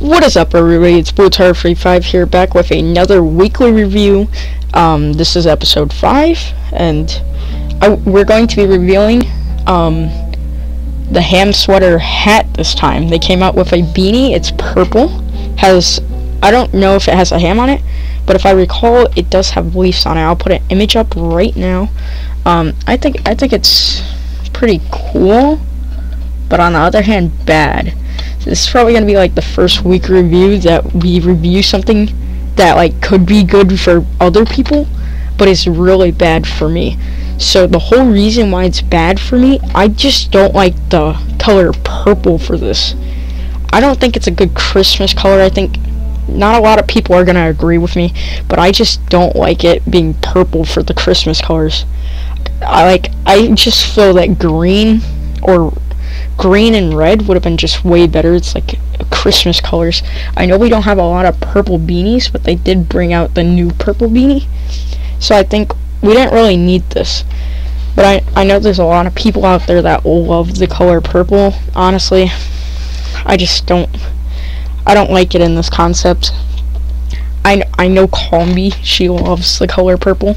What is up everybody, it's BlueTyler45 here back with another weekly review. Um, this is episode 5, and I, we're going to be reviewing um, the ham sweater hat this time. They came out with a beanie, it's purple, has, I don't know if it has a ham on it, but if I recall, it does have leaves on it. I'll put an image up right now. Um, I think, I think it's pretty cool, but on the other hand, bad this is probably gonna be like the first week review that we review something that like could be good for other people, but it's really bad for me. So the whole reason why it's bad for me, I just don't like the color purple for this. I don't think it's a good Christmas color. I think not a lot of people are gonna agree with me, but I just don't like it being purple for the Christmas colors. I like I just feel that green or green and red would have been just way better. It's like Christmas colors. I know we don't have a lot of purple beanies, but they did bring out the new purple beanie. So I think we didn't really need this. But I, I know there's a lot of people out there that love the color purple. Honestly, I just don't I don't like it in this concept. I, I know Combi, she loves the color purple,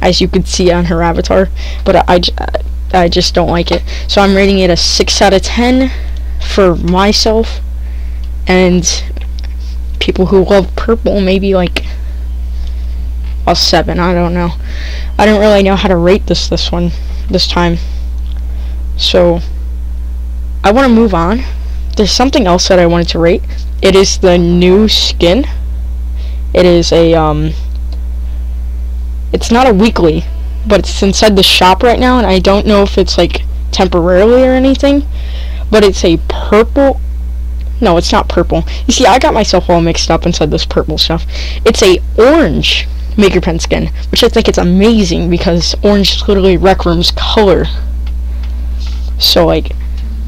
as you could see on her avatar, but I, I, I just don't like it. So I'm rating it a 6 out of 10 for myself. And people who love purple, maybe like a 7. I don't know. I don't really know how to rate this this one, this time. So, I want to move on. There's something else that I wanted to rate. It is the new skin. It is a, um, it's not a weekly but it's inside the shop right now, and I don't know if it's like temporarily or anything. But it's a purple. No, it's not purple. You see, I got myself all mixed up inside this purple stuff. It's a orange Maker Pen skin, which I think it's amazing because orange is literally Rec Room's color. So like,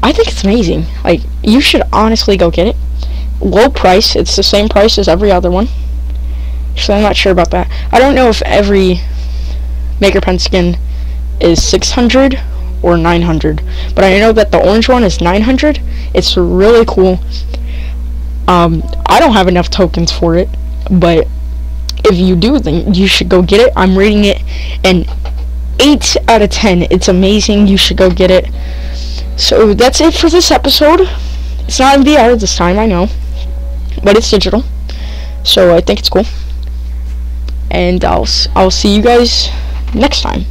I think it's amazing. Like, you should honestly go get it. Low price. It's the same price as every other one. So I'm not sure about that. I don't know if every Maker Pen skin is 600 or 900. But I know that the orange one is 900. It's really cool. Um, I don't have enough tokens for it, but if you do, then you should go get it. I'm rating it an 8 out of 10. It's amazing. You should go get it. So that's it for this episode. It's not in VR this time, I know. But it's digital. So I think it's cool. And I'll, I'll see you guys next time.